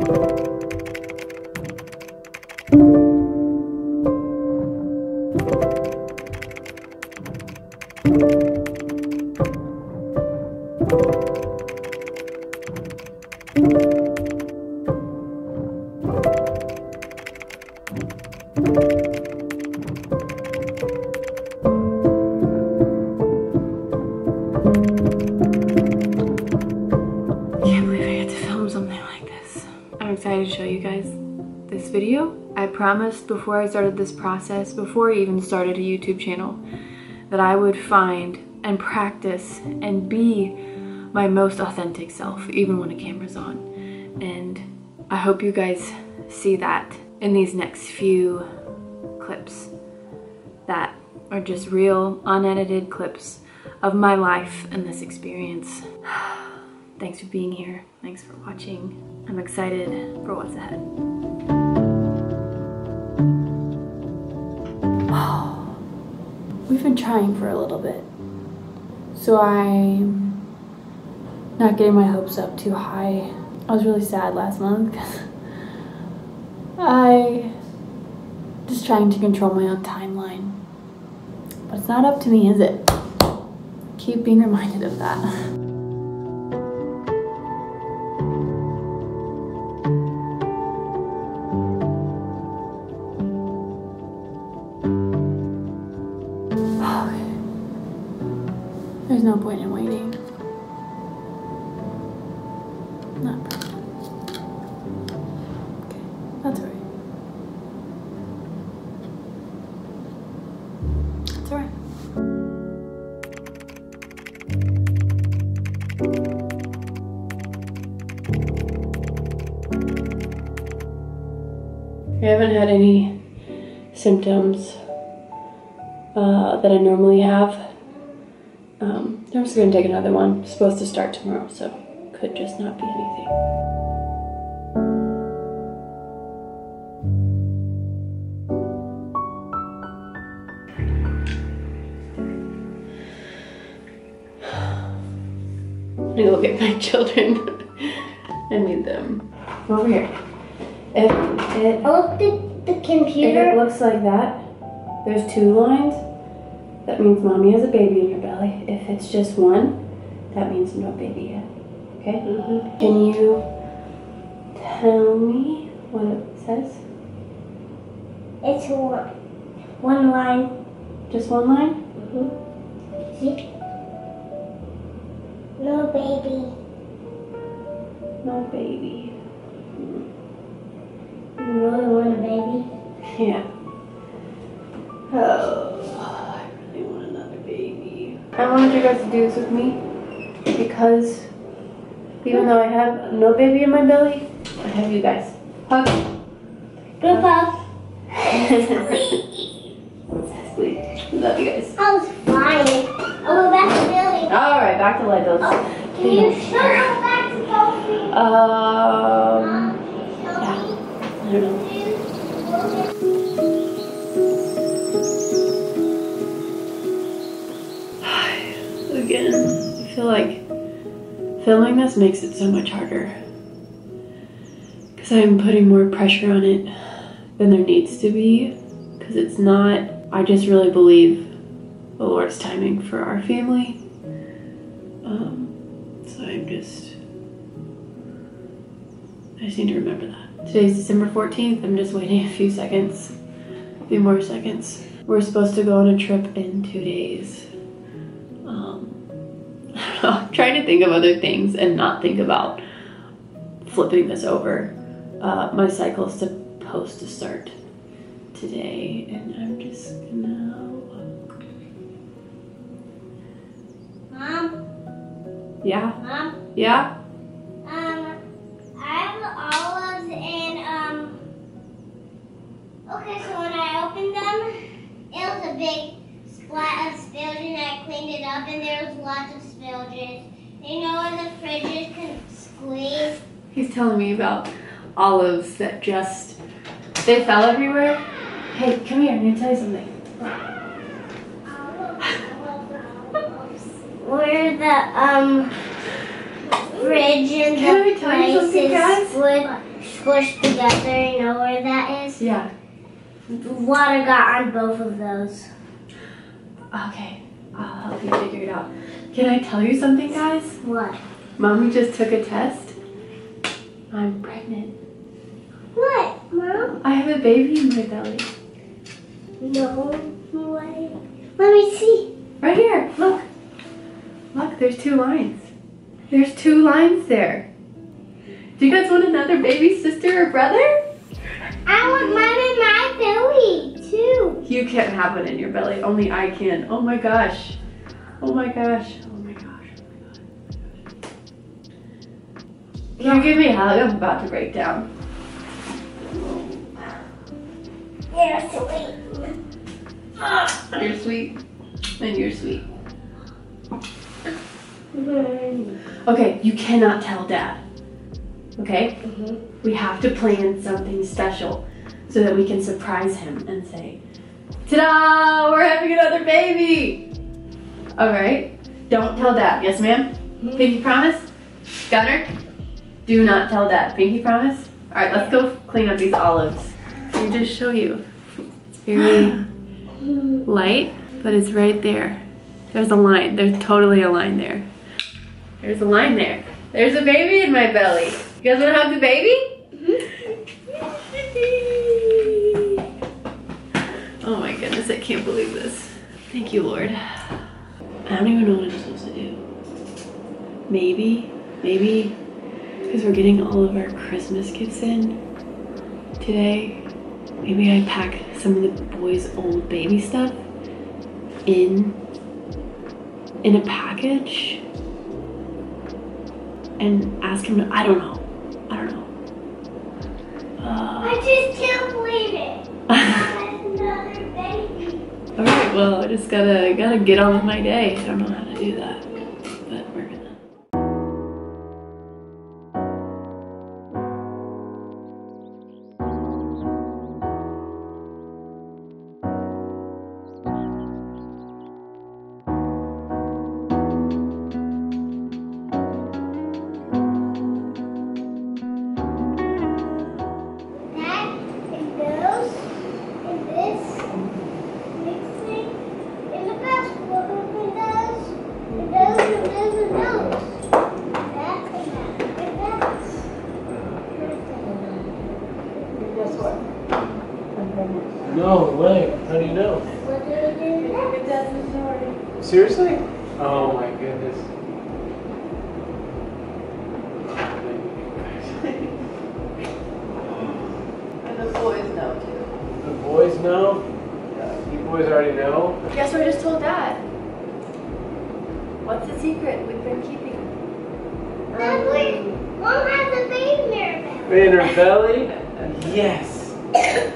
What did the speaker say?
can't I promised before I started this process, before I even started a YouTube channel, that I would find and practice and be my most authentic self, even when a camera's on. And I hope you guys see that in these next few clips that are just real, unedited clips of my life and this experience. Thanks for being here. Thanks for watching. I'm excited for what's ahead. Oh, we've been trying for a little bit. So I'm not getting my hopes up too high. I was really sad last month because I just trying to control my own timeline. But it's not up to me, is it? Keep being reminded of that. There's no point in waiting. Not. Okay, that's alright. That's alright. I haven't had any symptoms uh, that I normally have. I'm just gonna take another one. It's supposed to start tomorrow, so could just not be anything. I'm gonna go get my children. I need them. Over here. If it oh, I looked at the if it looks like that, there's two lines. That means mommy has a baby in her belly. If it's just one, that means no baby yet. Okay? Can you tell me what it says? It's one, one line. Just one line? Mhm. See? No baby. No baby. You really want a baby? Yeah. Oh, I really want another baby. I wanted you guys to do this with me because even though I have no baby in my belly, I have you guys. Hug. Good luck. Sweet. Love you guys. I was flying. I'll go back to Billy. All right, back to Legos. Can you show go back to Sophie? Um, Show I don't know. Again, I feel like filming this makes it so much harder because I'm putting more pressure on it than there needs to be because it's not. I just really believe the Lord's timing for our family. Um, so I'm just. I just need to remember that. Today's December 14th. I'm just waiting a few seconds, a few more seconds. We're supposed to go on a trip in two days. Don't know. Trying to think of other things and not think about flipping this over. Uh, my cycle is supposed to start today, and I'm just gonna look. Mom, Yeah, Mom, yeah. um, I have olives and, um, okay, so when I opened them, it was a big splat of spillage and I cleaned it up and there was lots of spillages. You know when the fridges can squeeze? He's telling me about olives that just they fell everywhere. Hey, come here. I need to tell you something. Where the um fridge and Can the I tell you something, guys? would squished together. You know where that is? Yeah. Water got on both of those. Okay. I'll help you figure it out. Can I tell you something, guys? What? Mommy just took a test. I'm pregnant. What, Mom? I have a baby in my belly. No way. Let me see. Right here. Look. Look, there's two lines. There's two lines there. Do you guys want another baby sister or brother? I want mine in my belly too. You can't have one in your belly. Only I can. Oh my gosh. Oh my gosh. Oh my gosh. Oh my gosh. You give me a hug? I'm about to break down. You're sweet. You're sweet. And you're sweet. Okay, you cannot tell dad. Okay? Mm-hmm. We have to plan something special so that we can surprise him and say, Ta-da! We're having another baby! Alright? Don't tell dad. Yes, ma'am? Pinky promise? Gunner? Do not tell dad. Pinky promise? Alright, let's go clean up these olives. Let me just show you. It's very light, but it's right there. There's a line. There's totally a line there. There's a line there. There's a baby in my belly. You guys want to hug the baby? Mm-hmm. oh my goodness, I can't believe this. Thank you, Lord. I don't even know what I'm supposed to do. Maybe, maybe, because we're getting all of our Christmas gifts in today, maybe I pack some of the boys' old baby stuff in in a package and ask him to I don't know. I don't know. I Uh, just can't believe it. Another baby. all right, well, I just gotta gotta get on with my day. I don't know how to do that, Seriously? Oh my goodness. And the boys know too. The boys know? Yeah. You boys already know? Guess what I just told Dad? What's the secret we've been keeping? Then we Mom has a baby in her belly. In her belly? Yes.